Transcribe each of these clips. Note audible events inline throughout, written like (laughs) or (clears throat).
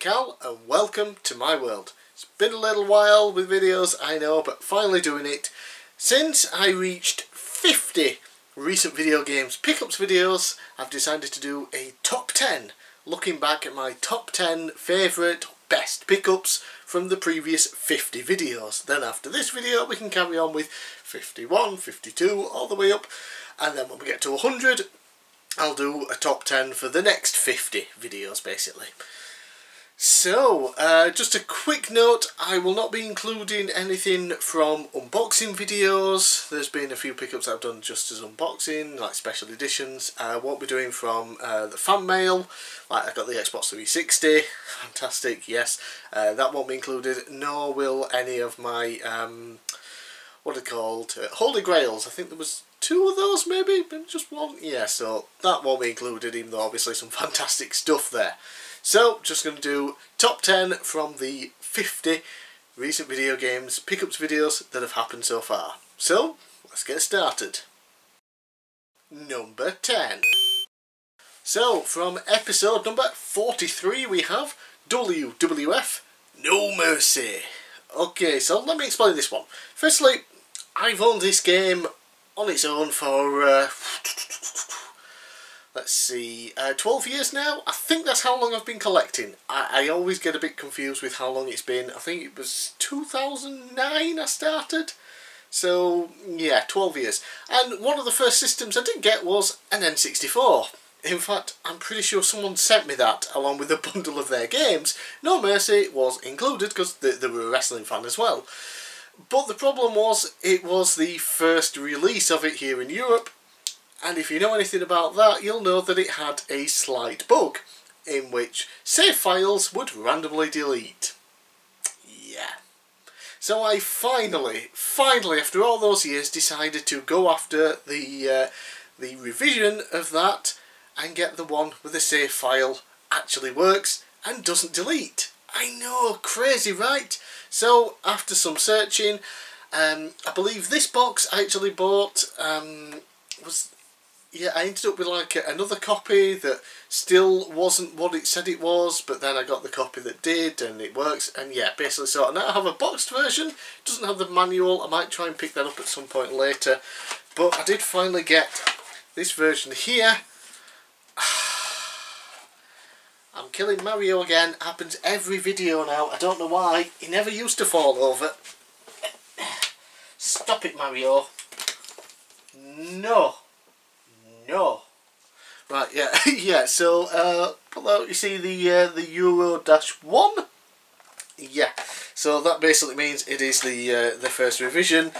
Cal and welcome to my world. It's been a little while with videos, I know, but finally doing it. Since I reached 50 recent video games pickups videos, I've decided to do a top 10, looking back at my top 10 favourite best pickups from the previous 50 videos. Then after this video we can carry on with 51, 52, all the way up, and then when we get to 100 I'll do a top 10 for the next 50 videos basically. So, uh, just a quick note, I will not be including anything from unboxing videos. There's been a few pickups I've done just as unboxing, like special editions. I won't be doing from uh, the fan mail, like I got the Xbox 360, (laughs) fantastic, yes. Uh, that won't be included, nor will any of my, um, what are called, uh, Holy Grails. I think there was two of those maybe, maybe just one. Yeah, so that won't be included, even though obviously some (laughs) fantastic stuff there. So, just going to do top 10 from the 50 recent video games pickups videos that have happened so far. So, let's get started. Number 10. So, from episode number 43 we have WWF No Mercy. Okay, so let me explain this one. Firstly, I've owned this game on its own for uh, let's see, uh, 12 years now? I think that's how long I've been collecting. I, I always get a bit confused with how long it's been. I think it was 2009 I started. So, yeah, 12 years. And one of the first systems I did get was an N64. In fact, I'm pretty sure someone sent me that along with a (laughs) bundle of their games. No Mercy was included because they, they were a wrestling fan as well. But the problem was, it was the first release of it here in Europe, and if you know anything about that, you'll know that it had a slight bug, in which save files would randomly delete. Yeah. So I finally, finally, after all those years, decided to go after the, uh, the revision of that and get the one where the save file actually works and doesn't delete. I know, crazy, right? So, after some searching, um, I believe this box I actually bought um, was yeah, I ended up with like another copy that still wasn't what it said it was, but then I got the copy that did and it works. And yeah, basically, so now I have a boxed version, doesn't have the manual. I might try and pick that up at some point later, but I did finally get this version here. (sighs) I'm killing Mario again, happens every video now, I don't know why, he never used to fall over. (coughs) Stop it Mario. No. No. Right, yeah, (laughs) yeah, so, uh, out, you see the, uh, the Euro Dash One. Yeah, so that basically means it is the, uh, the first revision,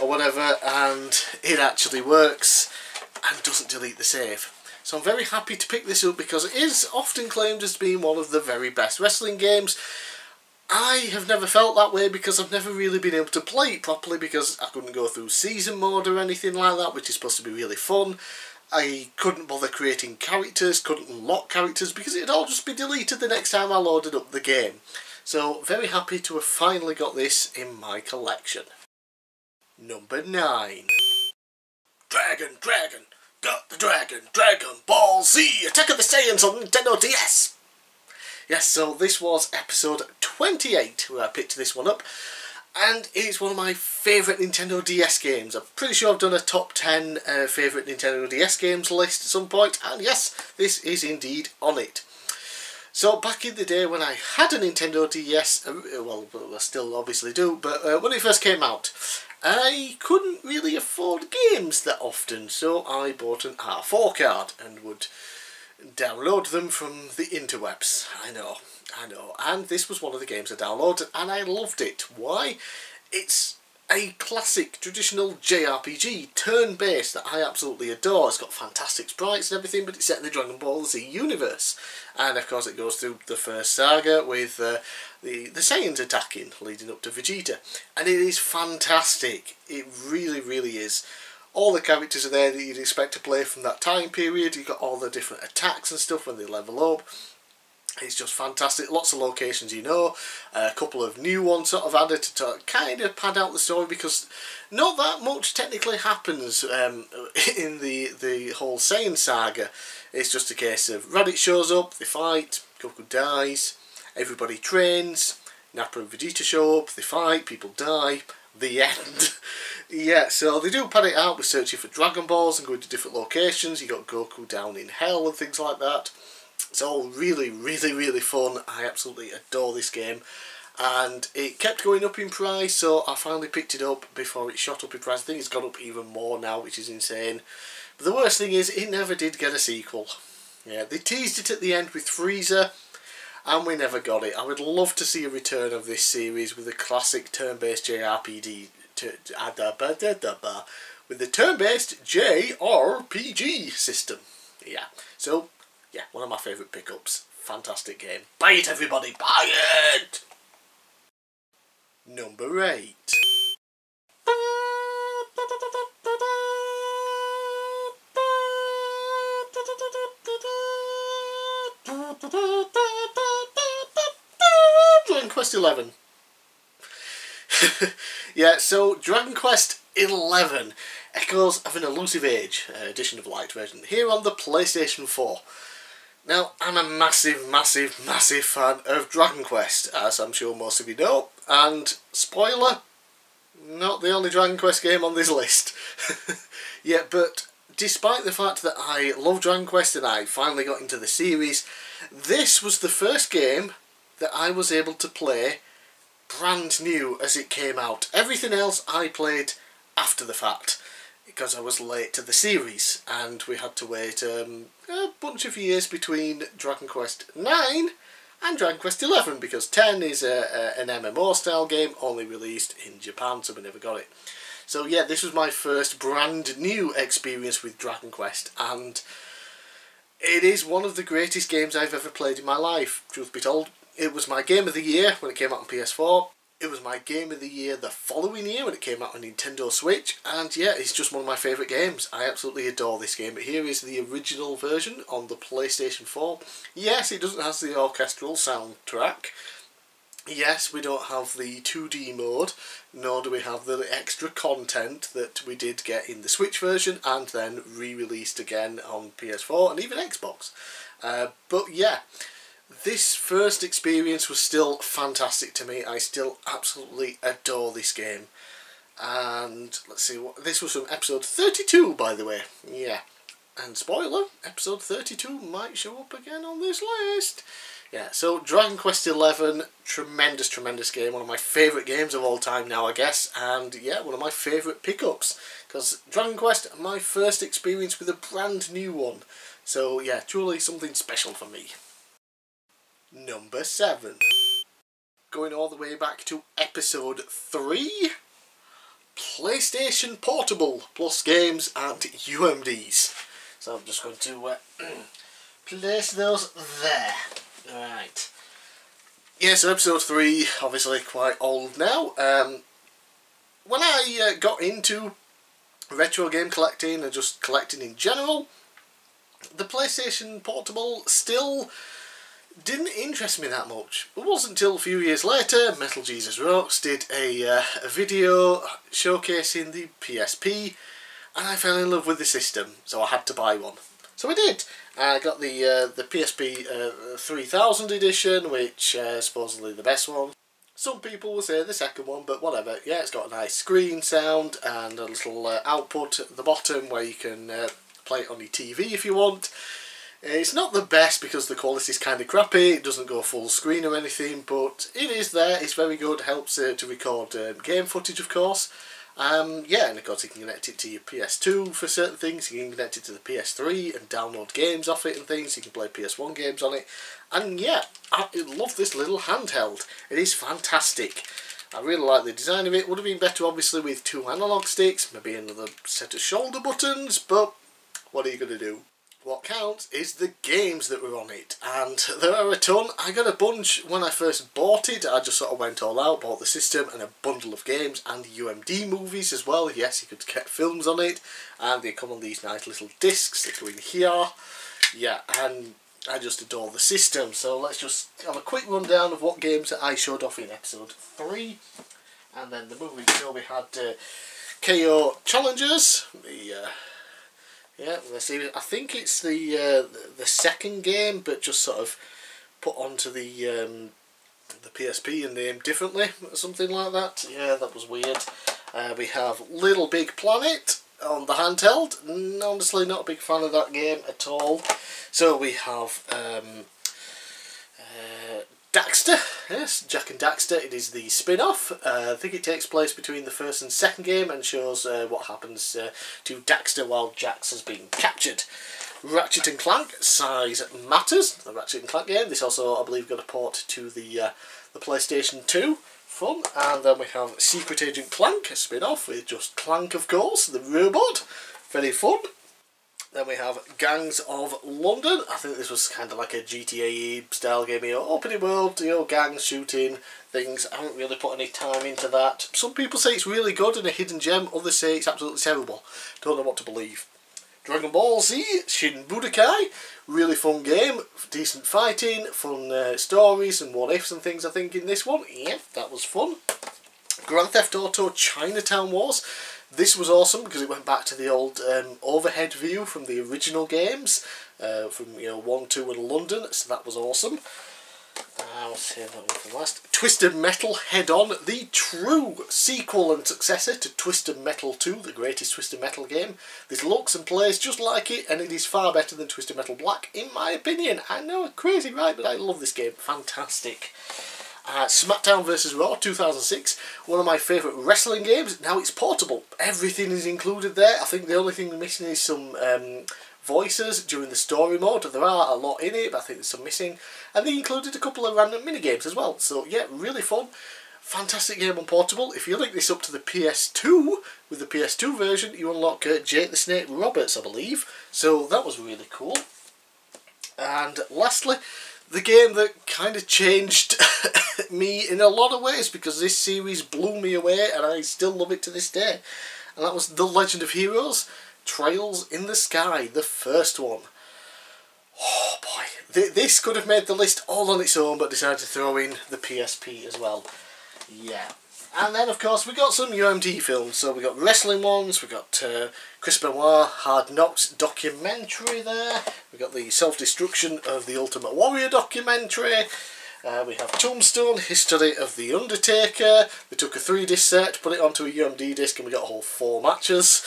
or whatever, and it actually works, and doesn't delete the save. So I'm very happy to pick this up because it is often claimed as being one of the very best wrestling games. I have never felt that way because I've never really been able to play it properly because I couldn't go through season mode or anything like that, which is supposed to be really fun. I couldn't bother creating characters, couldn't unlock characters because it'd all just be deleted the next time I loaded up the game. So very happy to have finally got this in my collection. Number 9. Dragon, Dragon, Got the Dragon, Dragon Ball Z, Attack of the Saiyans on Nintendo DS! Yes, so this was episode 28 where I picked this one up and it's one of my favourite Nintendo DS games. I'm pretty sure I've done a top 10 uh, favourite Nintendo DS games list at some point and yes, this is indeed on it. So back in the day when I had a Nintendo DS, uh, well I still obviously do, but uh, when it first came out I couldn't really afford games that often, so I bought an R4 card and would download them from the interwebs. I know, I know. And this was one of the games I downloaded and I loved it. Why? It's a classic traditional JRPG, turn-based, that I absolutely adore. It's got fantastic sprites and everything, but it's set in the Dragon Ball Z universe. And of course it goes through the first saga with uh, the, the Saiyans attacking, leading up to Vegeta. And it is fantastic. It really, really is. All the characters are there that you'd expect to play from that time period. You've got all the different attacks and stuff when they level up. It's just fantastic. Lots of locations you know. A couple of new ones sort of added to kind of pad out the story because not that much technically happens um, (laughs) in the, the whole Saiyan saga. It's just a case of Raditz shows up, they fight, Goku dies, everybody trains, Nappa and Vegeta show up, they fight, people die, the end. (laughs) yeah, so they do pad it out with searching for Dragon Balls and going to different locations. You got Goku down in hell and things like that. It's all really, really, really fun. I absolutely adore this game. And it kept going up in price, so I finally picked it up before it shot up in price. I think it's gone up even more now, which is insane. But the worst thing is, it never did get a sequel. Yeah, they teased it at the end with Frieza, and we never got it. I would love to see a return of this series with a classic turn-based JRPG uh, with the turn-based JRPG system. Yeah, so yeah, one of my favourite pickups. Fantastic game. Buy it, everybody, buy it! Number 8. Dragon Quest 11. (laughs) yeah, so Dragon Quest 11 Echoes of an Elusive Age, uh, edition of light version, here on the PlayStation 4. Now, I'm a massive, massive, massive fan of Dragon Quest, as I'm sure most of you know, and spoiler, not the only Dragon Quest game on this list. (laughs) yeah, but despite the fact that I love Dragon Quest and I finally got into the series, this was the first game that I was able to play brand new as it came out. Everything else I played after the fact because I was late to the series and we had to wait um, a bunch of years between Dragon Quest 9 and Dragon Quest 11 because 10 is a, a, an MMO style game only released in Japan so we never got it. So yeah this was my first brand new experience with Dragon Quest and it is one of the greatest games I've ever played in my life, truth be told. It was my game of the year when it came out on PS4. It was my game of the year the following year when it came out on Nintendo Switch. And yeah, it's just one of my favourite games. I absolutely adore this game. But here is the original version on the PlayStation 4. Yes, it doesn't have the orchestral soundtrack. Yes, we don't have the 2D mode, nor do we have the extra content that we did get in the Switch version and then re-released again on PS4 and even Xbox. Uh, but yeah, this first experience was still fantastic to me. I still absolutely adore this game. And let's see, what this was from episode 32 by the way. Yeah. And spoiler, episode 32 might show up again on this list. Yeah, so Dragon Quest XI, tremendous, tremendous game. One of my favourite games of all time now, I guess. And yeah, one of my favourite pickups. Because Dragon Quest, my first experience with a brand new one. So yeah, truly something special for me. Number 7. Going all the way back to episode 3. PlayStation Portable, plus games and UMDs. So I'm just going to uh, (clears throat) place those there. Alright. Yeah, so episode 3, obviously quite old now. Um, when I uh, got into retro game collecting and just collecting in general, the PlayStation Portable still didn't interest me that much. It wasn't until a few years later, Metal Jesus Rocks did a, uh, a video showcasing the PSP and I fell in love with the system, so I had to buy one. So I did. I got the uh, the PSP uh, 3000 edition, which uh, supposedly the best one. Some people will say the second one, but whatever. Yeah, it's got a nice screen sound and a little uh, output at the bottom where you can uh, play it on your TV if you want. It's not the best because the quality is kind of crappy, it doesn't go full screen or anything, but it is there, it's very good, helps uh, to record uh, game footage of course. Um, yeah, and of course you can connect it to your PS2 for certain things, you can connect it to the PS3 and download games off it and things, you can play PS1 games on it. And yeah, I love this little handheld, it is fantastic. I really like the design of it, would have been better obviously with two analog sticks, maybe another set of shoulder buttons, but what are you going to do? What counts is the games that were on it, and there are a ton. I got a bunch when I first bought it. I just sort of went all out, bought the system and a bundle of games and UMD movies as well. Yes, you could get films on it, and they come on these nice little discs that go in here. Yeah, and I just adore the system. So let's just have a quick rundown of what games that I showed off in episode 3. And then the movie show we had uh, KO Challengers, the uh, yeah. I think it's the uh, the second game, but just sort of put onto the um, the PSP and named differently, or something like that. Yeah, that was weird. Uh, we have Little Big Planet on the handheld. Honestly, not a big fan of that game at all. So we have um, Daxter, yes, Jak and Daxter. It is the spin-off. Uh, I think it takes place between the first and second game and shows uh, what happens uh, to Daxter while Jax has been captured. Ratchet and Clank, Size Matters, the Ratchet and Clank game. This also, I believe, got a port to the uh, the PlayStation 2. Fun. And then we have Secret Agent Clank, a spin-off with just Clank, of course, the robot. Very fun. Then we have Gangs of London. I think this was kind of like a GTA style game, you know, opening world, you know, gangs shooting things. I haven't really put any time into that. Some people say it's really good and a hidden gem, others say it's absolutely terrible. Don't know what to believe. Dragon Ball Z, Shin Budokai, really fun game, decent fighting, fun uh, stories and what ifs and things I think in this one. Yeah, that was fun. Grand Theft Auto Chinatown Wars. This was awesome because it went back to the old um, overhead view from the original games, uh, from you know 1, 2 and London, so that was awesome. I'll save that one for last. Twisted Metal Head On, the true sequel and successor to Twisted Metal 2, the greatest Twisted Metal game. This looks and plays just like it, and it is far better than Twisted Metal Black, in my opinion. I know, crazy right, but I love this game. Fantastic. Uh, SmackDown vs Raw 2006, one of my favourite wrestling games. Now it's portable. Everything is included there. I think the only thing missing is some um, voices during the story mode. There are a lot in it, but I think there's some missing. And they included a couple of random mini games as well. So yeah, really fun. Fantastic game on portable. If you link this up to the PS2, with the PS2 version, you unlock uh, Jake the Snake Roberts, I believe. So that was really cool. And lastly, the game that kind of changed (laughs) me in a lot of ways because this series blew me away and I still love it to this day. And that was The Legend of Heroes, Trails in the Sky, the first one. Oh boy, this could have made the list all on its own but decided to throw in the PSP as well. Yeah. And then of course we got some UMD films, so we got wrestling ones, we got uh, Chris Benoit Hard Knocks documentary there, we got the self-destruction of the Ultimate Warrior documentary, uh, we have Tombstone, History of the Undertaker, we took a 3 disc set, put it onto a UMD disc and we got a whole four matches.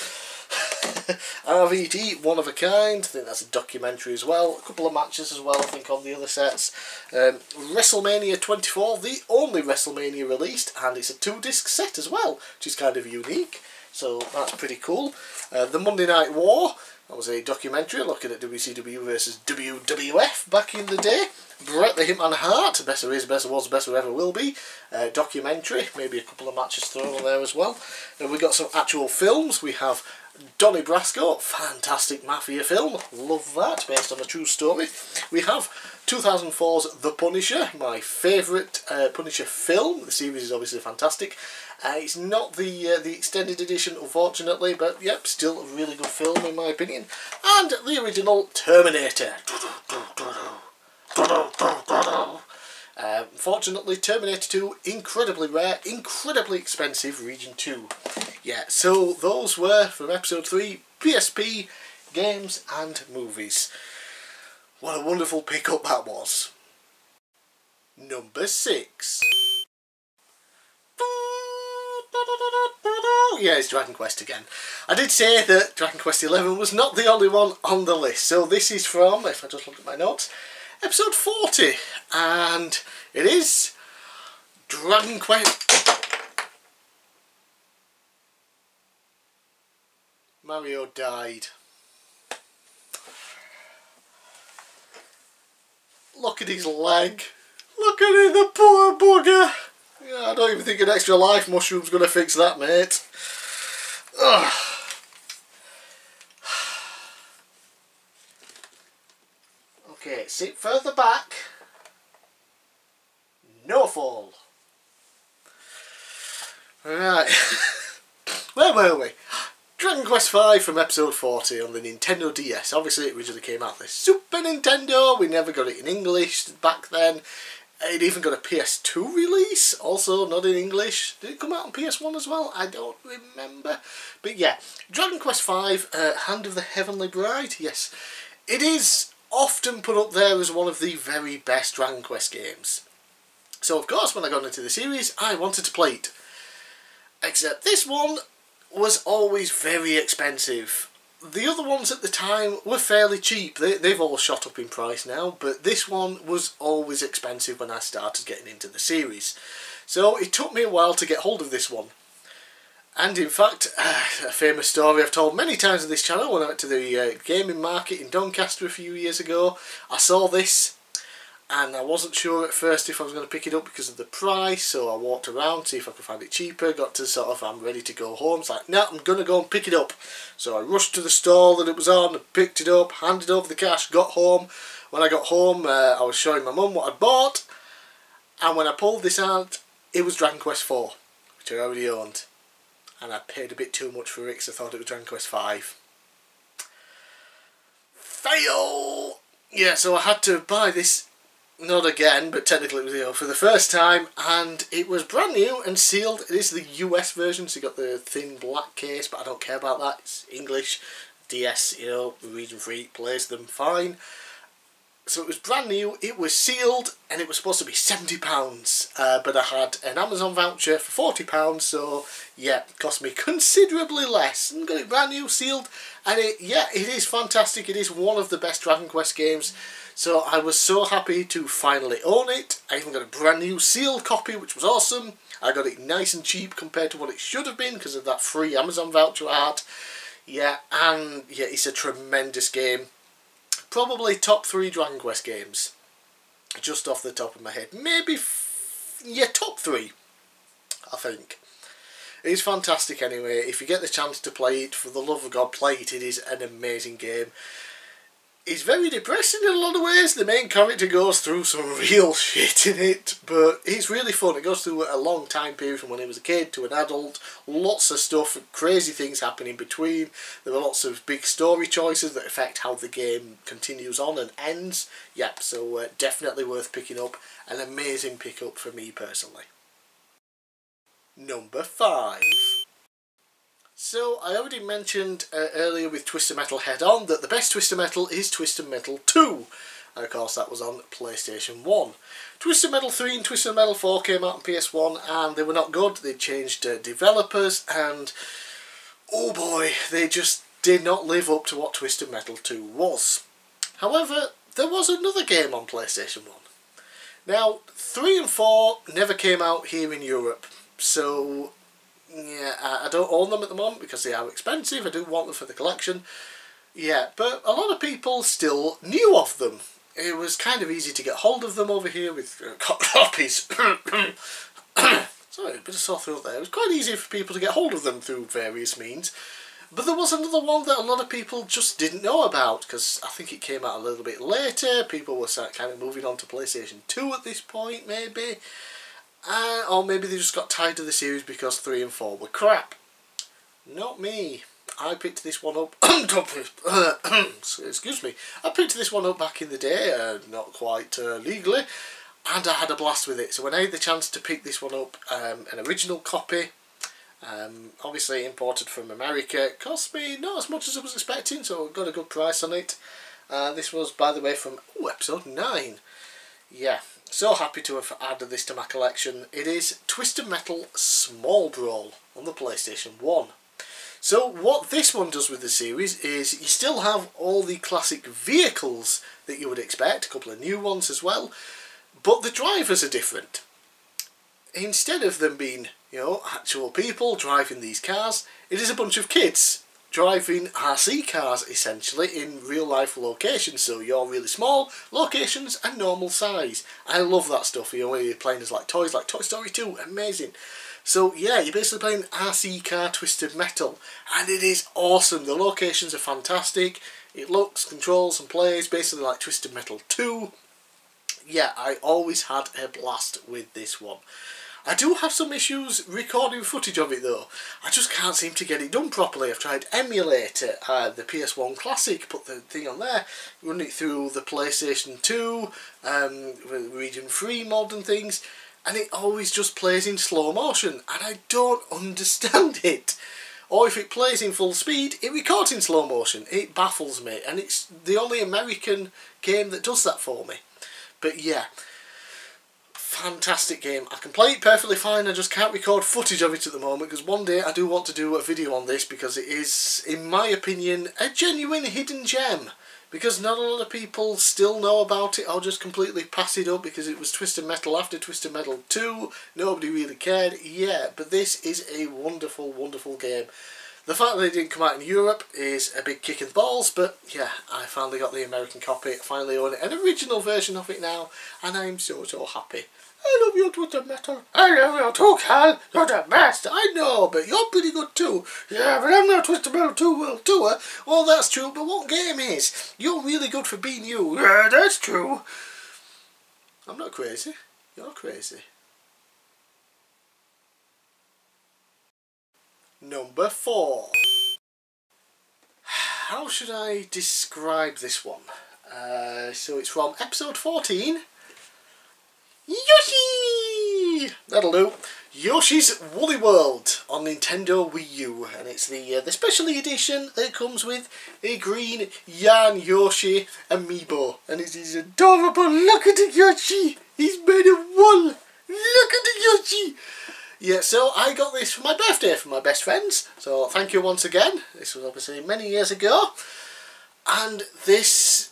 (laughs) RVD, one of a kind, I think that's a documentary as well, a couple of matches as well I think on the other sets. Um, WrestleMania 24, the only WrestleMania released, and it's a two disc set as well, which is kind of unique, so that's pretty cool. Uh, the Monday Night War, that was a documentary looking at WCW versus WWF back in the day. Bret the Hitman Hart, best there is, best was, the best there ever will be. Uh, documentary, maybe a couple of matches thrown on there as well. Then we got some actual films. We have Donnie Brasco, fantastic mafia film, love that, based on a true story. We have 2004's The Punisher, my favourite uh, Punisher film. The series is obviously fantastic. Uh, it's not the uh, the extended edition, unfortunately, but yep, still a really good film in my opinion. And the original Terminator. (laughs) Uh, fortunately, Terminator 2, incredibly rare, incredibly expensive, Region 2. Yeah, so those were, from Episode 3, PSP, games and movies. What a wonderful pickup that was. Number 6. Yeah, it's Dragon Quest again. I did say that Dragon Quest 11 was not the only one on the list, so this is from, if I just look at my notes, episode 40 and it is Dragon Quest. Mario died. Look at his leg. Look at him the poor bugger. Yeah, I don't even think an extra life mushroom's gonna fix that mate. Ugh. Okay, sit further back. No fall. Right. (laughs) Where were we? Dragon Quest V from episode 40 on the Nintendo DS. Obviously it originally came out the Super Nintendo. We never got it in English back then. It even got a PS2 release, also not in English. Did it come out on PS1 as well? I don't remember. But yeah, Dragon Quest V, uh, Hand of the Heavenly Bride, yes. It is often put up there as one of the very best Dragon Quest games. So of course when I got into the series I wanted to play it. Except this one was always very expensive. The other ones at the time were fairly cheap. They, they've all shot up in price now, but this one was always expensive when I started getting into the series. So it took me a while to get hold of this one. And in fact, (sighs) a famous story I've told many times on this channel, when I went to the uh, gaming market in Doncaster a few years ago, I saw this and I wasn't sure at first if I was going to pick it up because of the price so I walked around to see if I could find it cheaper got to sort of I'm ready to go home. It's like no I'm going to go and pick it up. So I rushed to the stall that it was on picked it up handed over the cash got home. When I got home uh, I was showing my mum what I'd bought and when I pulled this out it was Dragon Quest IV, which I already owned and I paid a bit too much for it because I thought it was Dragon Quest 5 fail yeah so I had to buy this not again, but technically you know, for the first time, and it was brand new and sealed. It is the US version, so you got the thin black case, but I don't care about that. It's English, DS, you know, region free, plays them fine. So it was brand new, it was sealed, and it was supposed to be £70, uh, but I had an Amazon voucher for £40, so yeah, cost me considerably less. And got it brand new, sealed, and it, yeah, it is fantastic. It is one of the best Dragon Quest games. So I was so happy to finally own it. I even got a brand new sealed copy, which was awesome. I got it nice and cheap compared to what it should have been because of that free Amazon voucher I had. Yeah, and yeah, it's a tremendous game. Probably top three Dragon Quest games. Just off the top of my head. Maybe, yeah, top three, I think. It's fantastic anyway. If you get the chance to play it, for the love of God, play it. It is an amazing game it's very depressing in a lot of ways. The main character goes through some real (laughs) shit in it, but it's really fun. It goes through a long time period from when he was a kid to an adult. Lots of stuff, crazy things happen in between. There are lots of big story choices that affect how the game continues on and ends. Yep, so uh, definitely worth picking up. An amazing pickup for me personally. Number 5. So, I already mentioned uh, earlier with Twisted Metal Head On that the best Twisted Metal is Twisted Metal 2. And of course that was on PlayStation 1. Twisted Metal 3 and Twisted Metal 4 came out on PS1 and they were not good. They changed uh, developers and oh boy, they just did not live up to what Twisted Metal 2 was. However, there was another game on PlayStation 1. Now, 3 and 4 never came out here in Europe, so yeah, I, don't own them at the moment because they are expensive. I do want them for the collection. Yeah, but a lot of people still knew of them. It was kind of easy to get hold of them over here with uh, (coughs) copies. (coughs) Sorry, a bit of sore throat there. It was quite easy for people to get hold of them through various means. But there was another one that a lot of people just didn't know about because I think it came out a little bit later. People were kind of moving on to PlayStation 2 at this point, maybe. Uh, or maybe they just got tired of the series because 3 and 4 were crap. Not me. I picked this one up, (coughs) (coughs) excuse me, I picked this one up back in the day, uh, not quite uh, legally, and I had a blast with it. So when I had the chance to pick this one up, um, an original copy, um, obviously imported from America, it cost me not as much as I was expecting, so I got a good price on it. Uh, this was, by the way, from ooh, episode 9. Yeah, so happy to have added this to my collection. It is Twisted Metal Small Brawl on the PlayStation 1. So what this one does with the series is you still have all the classic vehicles that you would expect, a couple of new ones as well, but the drivers are different. Instead of them being, you know, actual people driving these cars, it is a bunch of kids driving RC cars essentially in real life locations. So you're really small locations and normal size. I love that stuff. You know, when you're playing as like toys, like Toy Story 2, amazing. So yeah, you're basically playing RC car Twisted Metal, and it is awesome. The locations are fantastic. It looks, controls, and plays basically like Twisted Metal 2. Yeah, I always had a blast with this one. I do have some issues recording footage of it though. I just can't seem to get it done properly. I've tried Emulator, uh, the PS1 Classic, put the thing on there, run it through the PlayStation 2, um, Region 3 mod and things, and it always just plays in slow motion, and I don't (laughs) understand it. Or if it plays in full speed, it records in slow motion. It baffles me, and it's the only American game that does that for me. But yeah, fantastic game. I can play it perfectly fine, I just can't record footage of it at the moment because one day I do want to do a video on this because it is, in my opinion, a genuine hidden gem. Because not a lot of people still know about it, I'll just completely pass it up because it was Twisted Metal after Twisted Metal 2, nobody really cared, yeah, but this is a wonderful, wonderful game. The fact that it didn't come out in Europe is a big kick in the balls, but yeah, I finally got the American copy, finally own an original version of it now, and I'm so, so happy. I love you, Twisted Metal. I love you too, Cal. You're the best. I know, but you're pretty good too. Yeah, but I'm not Twisted Metal 2 World Tour. Well, that's true, but what game is? You're really good for being you. Yeah, that's true. I'm not crazy. You're crazy. Number four. How should I describe this one? Uh, so it's from episode 14. Yoshi! That'll do. Yoshi's Woolly World on Nintendo Wii U, and it's the uh, the special edition that comes with a green Yarn Yoshi amiibo, and it is adorable. Look at the Yoshi! He's made of wool. Look at the Yoshi! Yeah, so I got this for my birthday from my best friends. So thank you once again. This was obviously many years ago. And this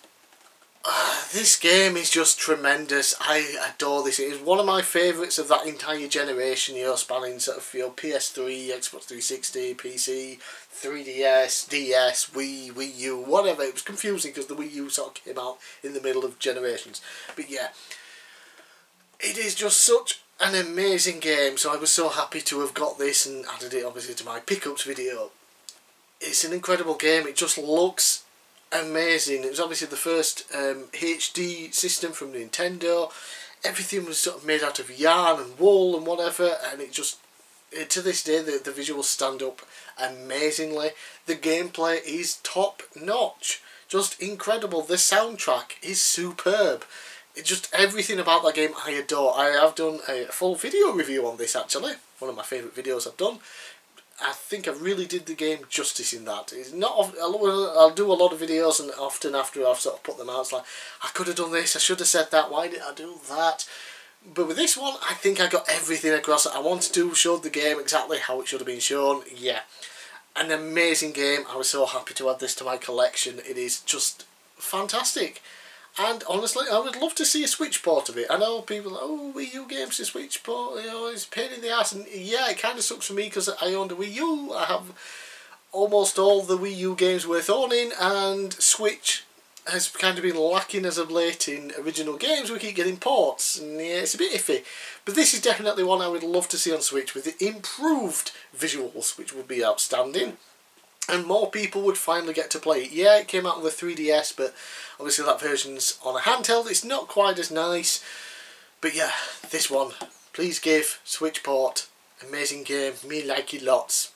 uh, this game is just tremendous. I adore this. It is one of my favourites of that entire generation, you know, spanning sort of you know, PS3, Xbox 360, PC, 3DS, DS, Wii, Wii U, whatever. It was confusing because the Wii U sort of came out in the middle of generations. But yeah, it is just such an amazing game so I was so happy to have got this and added it obviously to my pickups video. It's an incredible game, it just looks amazing. It was obviously the first um, HD system from Nintendo. Everything was sort of made out of yarn and wool and whatever and it just, it, to this day the, the visuals stand up amazingly. The gameplay is top notch. Just incredible. The soundtrack is superb just everything about that game I adore. I have done a full video review on this actually, one of my favourite videos I've done. I think I really did the game justice in that. It's not. I'll do a lot of videos, and often after I've sort of put them out, it's like I could have done this. I should have said that. Why did I do that? But with this one, I think I got everything across I wanted to. Showed the game exactly how it should have been shown. Yeah, an amazing game. I was so happy to add this to my collection. It is just fantastic. And honestly, I would love to see a Switch port of it. I know people, oh, Wii U games to Switch port, you know, it's a pain in the ass. And yeah, it kind of sucks for me because I owned a Wii U. I have almost all the Wii U games worth owning, and Switch has kind of been lacking as of late in original games. We keep getting ports, and yeah, it's a bit iffy. But this is definitely one I would love to see on Switch with the improved visuals, which would be outstanding and more people would finally get to play it. Yeah, it came out on the 3DS, but obviously that version's on a handheld. It's not quite as nice, but yeah, this one. Please give Switch port. Amazing game. Me like it lots.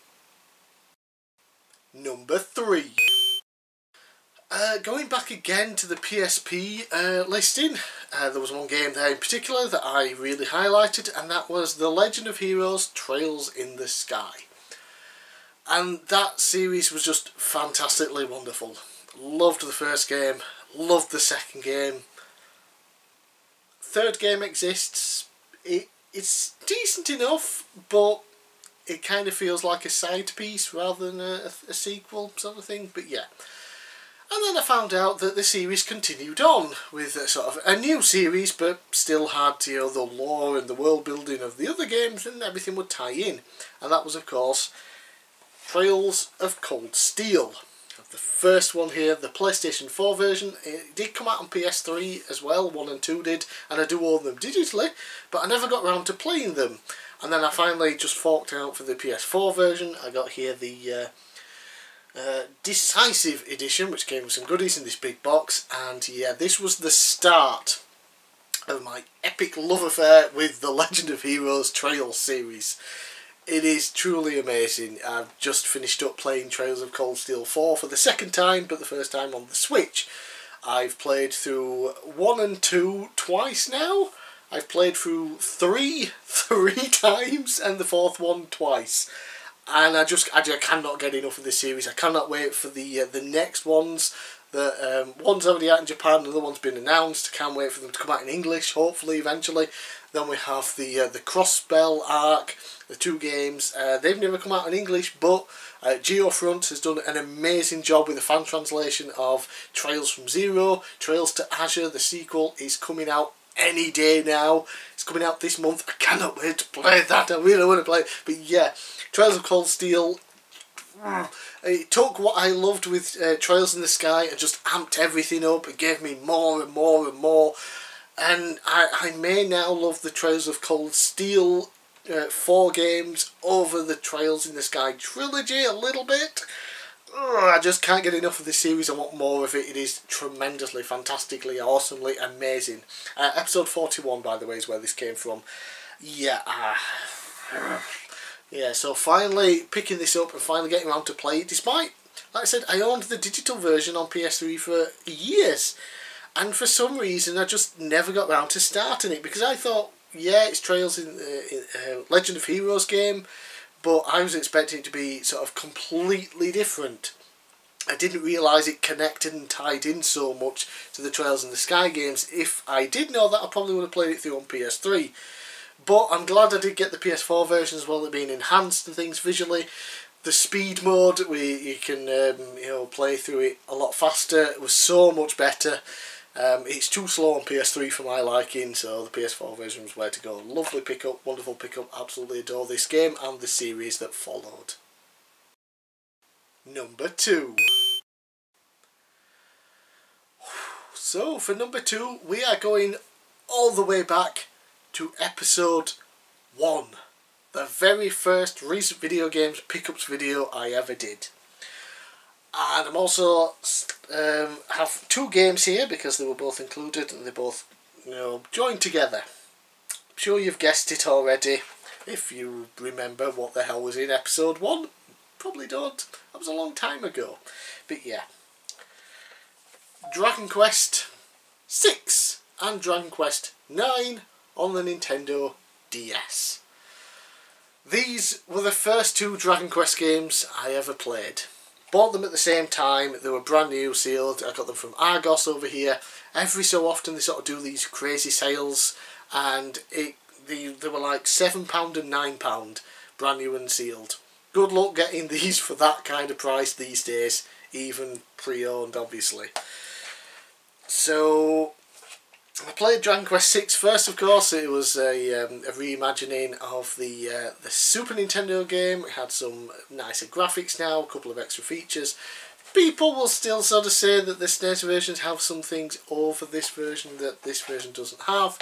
Number three. Uh, going back again to the PSP uh, listing, uh, there was one game there in particular that I really highlighted, and that was The Legend of Heroes Trails in the Sky. And that series was just fantastically wonderful. Loved the first game, loved the second game. Third game exists. It it's decent enough, but it kind of feels like a side piece rather than a, a sequel sort of thing. But yeah. And then I found out that the series continued on with a sort of a new series, but still had you know the lore and the world building of the other games, and everything would tie in. And that was, of course, Trails of Cold Steel. The first one here, the PlayStation 4 version, it did come out on PS3 as well, 1 and 2 did, and I do own them digitally, but I never got around to playing them. And then I finally just forked out for the PS4 version. I got here the uh, uh, Decisive Edition, which came with some goodies in this big box, and yeah, this was the start of my epic love affair with the Legend of Heroes Trails series it is truly amazing. I've just finished up playing Trails of Cold Steel 4 for the second time, but the first time on the Switch. I've played through 1 and 2 twice now. I've played through 3 (laughs) three times and the fourth one twice. And I just I, just cannot get enough of this series. I cannot wait for the uh, the next ones. The um, one's already out in Japan, another one's been announced. I can't wait for them to come out in English, hopefully, eventually. Then we have the uh, the Crossbell arc, the two games. Uh, they've never come out in English, but uh, Geofront has done an amazing job with the fan translation of Trails from Zero. Trails to Azure, the sequel, is coming out any day now. It's coming out this month. I cannot wait to play (laughs) that. I really want to play it. But yeah, Trails of Cold Steel. It took what I loved with uh, Trails in the Sky and just amped everything up. It gave me more and more and more. And I, I may now love the Trails of Cold Steel uh, four games over the Trails in the Sky trilogy a little bit. I just can't get enough of this series. I want more of it. It is tremendously, fantastically, awesomely amazing. Uh, episode 41, by the way, is where this came from. Yeah. Uh, yeah, so finally picking this up and finally getting around to play it, despite, like I said, I owned the digital version on PS3 for years. And for some reason, I just never got around to starting it because I thought, yeah, it's Trails in, uh, in uh, Legend of Heroes game but I was expecting it to be sort of completely different. I didn't realise it connected and tied in so much to the Trails in the Sky games. If I did know that, I probably would have played it through on PS3. But I'm glad I did get the PS4 version as well, it being enhanced and things visually. The speed mode, where you can um, you know play through it a lot faster, it was so much better. Um, it's too slow on PS3 for my liking, so the PS4 version was where to go. Lovely pickup, wonderful pickup, absolutely adore this game and the series that followed. Number 2. So, for number 2, we are going all the way back to episode 1. The very first recent video games pickups video I ever did and I'm also um, have two games here because they were both included and they both you know joined together. I'm sure you've guessed it already if you remember what the hell was in episode one. Probably don't. That was a long time ago. But yeah. Dragon Quest 6 and Dragon Quest 9 on the Nintendo DS. These were the first two Dragon Quest games I ever played. Bought them at the same time. They were brand new, sealed. I got them from Argos over here. Every so often they sort of do these crazy sales and it they, they were like £7 and £9 brand new and sealed. Good luck getting (laughs) these for that kind of price these days, even pre-owned obviously. So I played Dragon Quest Six first, of course. It was a, um, a reimagining of the uh, the Super Nintendo game. It had some nicer graphics now, a couple of extra features. People will still sort of say that the SNES versions have some things over this version that this version doesn't have.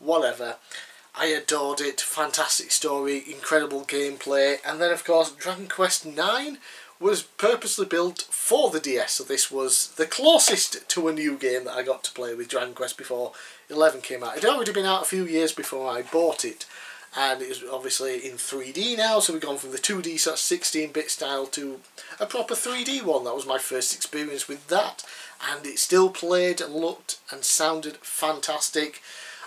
Whatever. I adored it. Fantastic story, incredible gameplay, and then of course Dragon Quest Nine was purposely built for the DS. So this was the closest to a new game that I got to play with Dragon Quest before 11 came out. It had already been out a few years before I bought it. And it was obviously in 3D now, so we've gone from the 2D sort of 16-bit style to a proper 3D one. That was my first experience with that. And it still played and looked and sounded fantastic.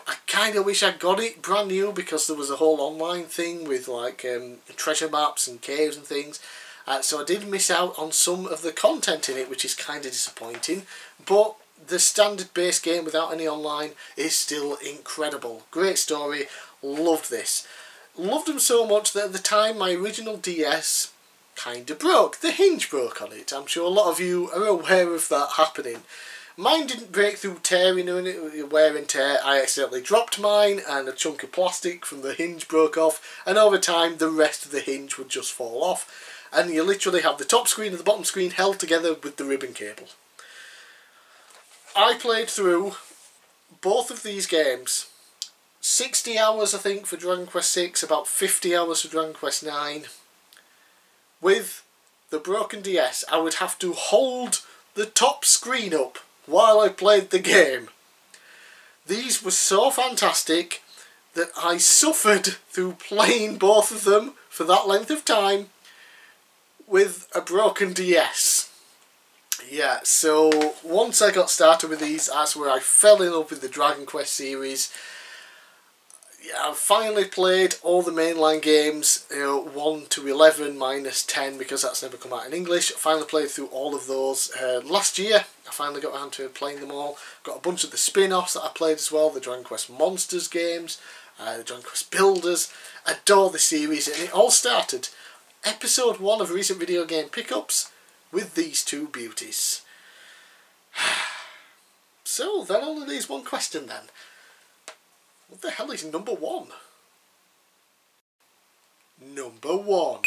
I kind of wish I got it brand new because there was a whole online thing with like um, treasure maps and caves and things uh, so I did miss out on some of the content in it, which is kind of disappointing. But the standard base game without any online is still incredible. Great story, loved this. Loved them so much that at the time my original DS kind of broke. The hinge broke on it. I'm sure a lot of you are aware of that happening. Mine didn't break through tearing or wear and tear. I accidentally dropped mine and a chunk of plastic from the hinge broke off and over time the rest of the hinge would just fall off and you literally have the top screen and the bottom screen held together with the ribbon cable. I played through both of these games 60 hours I think for Dragon Quest 6, about 50 hours for Dragon Quest 9. With the broken DS I would have to hold the top screen up while I played the game. These were so fantastic that I suffered through playing both of them for that length of time with a broken DS. Yeah, so once I got started with these, that's where I fell in love with the Dragon Quest series. Yeah, I finally played all the mainline games, you know, 1 to 11 minus 10 because that's never come out in English. I finally played through all of those uh, last year. I finally got around to playing them all. Got a bunch of the spin-offs that I played as well, the Dragon Quest Monsters games, uh, the Dragon Quest Builders. Adore the series, and it all started episode one of recent video game pickups with these two beauties. (sighs) so, that only leaves one question then. What the hell is number one? Number one.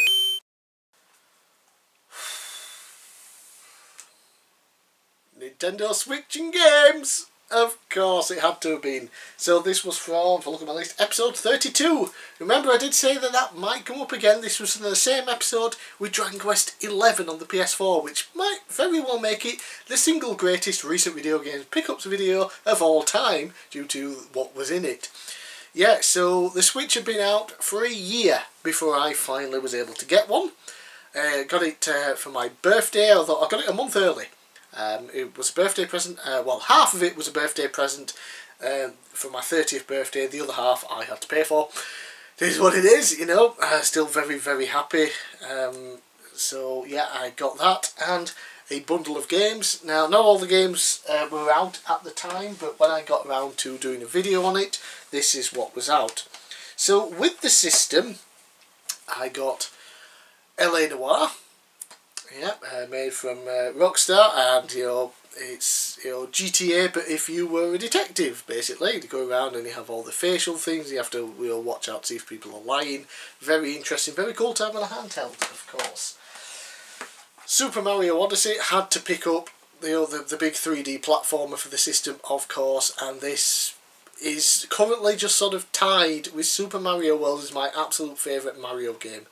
(sighs) Nintendo Switch and games! Of course it had to have been. So this was from, I look at my list, episode 32. Remember I did say that that might come up again. This was in the same episode with Dragon Quest 11 on the PS4, which might very well make it the single greatest recent video games pickups video of all time due to what was in it. Yeah, so the Switch had been out for a year before I finally was able to get one. Uh, got it uh, for my birthday, although I got it a month early. Um, it was a birthday present, uh, well half of it was a birthday present um, for my 30th birthday, the other half I had to pay for. This is what it is, you know, uh, still very very happy. Um, so yeah, I got that and a bundle of games. Now not all the games uh, were out at the time, but when I got around to doing a video on it, this is what was out. So with the system, I got LA Noire, Yep, uh, made from uh, Rockstar, and you know it's you know GTA, but if you were a detective, basically, you go around and you have all the facial things. You have to you know, watch out to see if people are lying. Very interesting, very cool to have on a handheld, of course. Super Mario Odyssey had to pick up you know, the the big 3D platformer for the system, of course, and this is currently just sort of tied with Super Mario World as my absolute favourite Mario game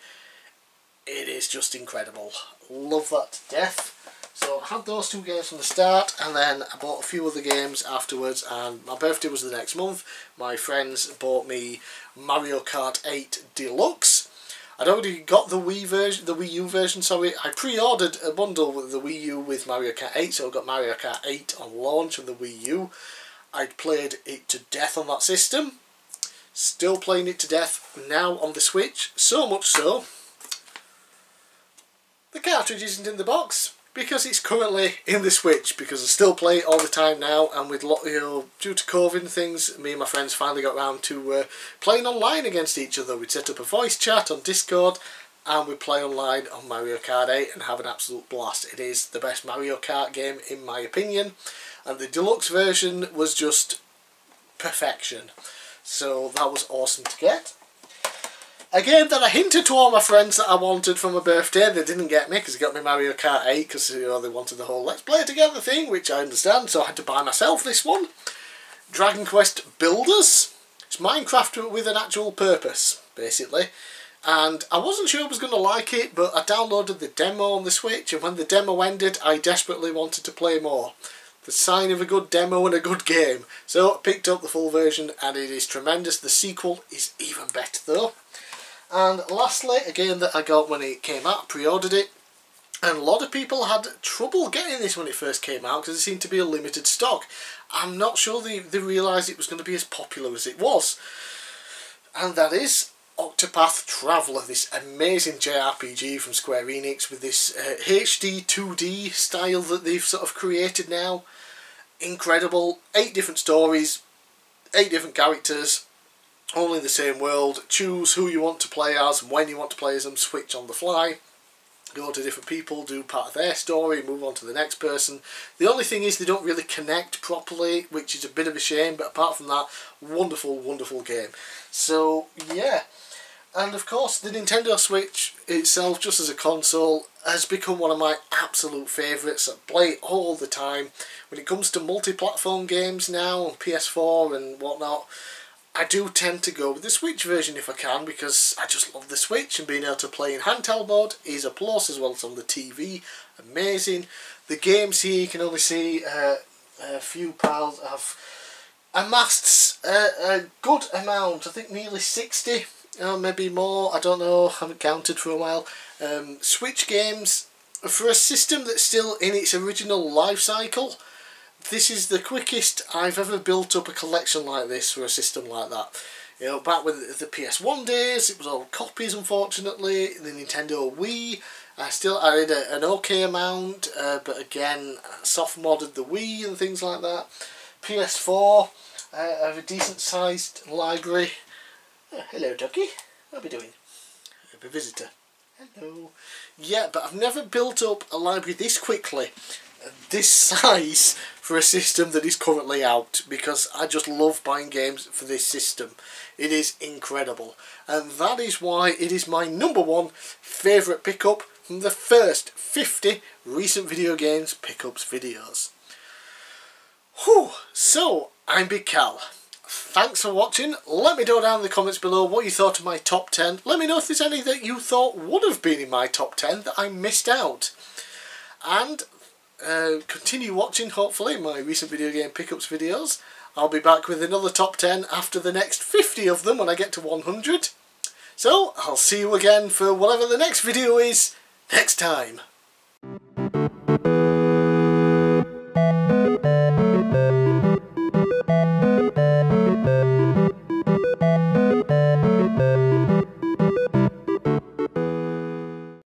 it is just incredible. Love that to death. So I had those two games from the start and then I bought a few other games afterwards and my birthday was the next month. My friends bought me Mario Kart 8 Deluxe. I'd already got the Wii version, the Wii U version, sorry. I pre-ordered a bundle with the Wii U with Mario Kart 8, so I got Mario Kart 8 on launch on the Wii U. I'd played it to death on that system. Still playing it to death now on the Switch, so much so the cartridge isn't in the box because it's currently in the Switch because I still play it all the time now and with lot, you know due to COVID and things me and my friends finally got around to uh, playing online against each other. We'd set up a voice chat on Discord and we play online on Mario Kart 8 and have an absolute blast. It is the best Mario Kart game in my opinion and the deluxe version was just perfection. So that was awesome to get. Again, that I hinted to all my friends that I wanted for my birthday. They didn't get me because they got me Mario Kart 8 because you know, they wanted the whole let's play together thing, which I understand, so I had to buy myself this one. Dragon Quest Builders. It's Minecraft with an actual purpose, basically. And I wasn't sure I was going to like it, but I downloaded the demo on the Switch, and when the demo ended, I desperately wanted to play more. The sign of a good demo and a good game. So I picked up the full version, and it is tremendous. The sequel is even better, though. And lastly, a game that I got when it came out, pre-ordered it, and a lot of people had trouble getting this when it first came out because it seemed to be a limited stock. I'm not sure they, they realised it was going to be as popular as it was. And that is Octopath Traveler, this amazing JRPG from Square Enix with this uh, HD 2D style that they've sort of created now. Incredible. Eight different stories, eight different characters, only in the same world. Choose who you want to play as, and when you want to play as them, switch on the fly. Go to different people, do part of their story, move on to the next person. The only thing is they don't really connect properly, which is a bit of a shame, but apart from that, wonderful, wonderful game. So, yeah. And of course, the Nintendo Switch itself, just as a console, has become one of my absolute favourites. I play it all the time. When it comes to multi-platform games now, on PS4 and whatnot, I do tend to go with the Switch version if I can because I just love the Switch and being able to play in handheld mode is a plus as well as on the TV. Amazing. The games here you can only see uh, a few piles have amassed a, a good amount, I think nearly 60 or maybe more, I don't know, haven't counted for a while. Um, Switch games for a system that's still in its original life cycle this is the quickest I've ever built up a collection like this for a system like that. You know, back with the PS1 days, it was all copies unfortunately, the Nintendo Wii, I still had a, an okay amount, uh, but again, soft modded the Wii and things like that. PS4, uh, I have a decent sized library Oh, hello, ducky. What are we doing? I have a visitor. Hello. Yeah, but I've never built up a library this quickly, this size, for a system that is currently out, because I just love buying games for this system. It is incredible. And that is why it is my number one favourite pickup from the first 50 recent video games pickups videos. Whew, so, I'm Big Cal. Thanks for watching. Let me know down in the comments below what you thought of my top 10. Let me know if there's any that you thought would have been in my top 10 that I missed out. And uh, continue watching, hopefully, my recent video game pickups videos. I'll be back with another top 10 after the next 50 of them when I get to 100. So, I'll see you again for whatever the next video is next time.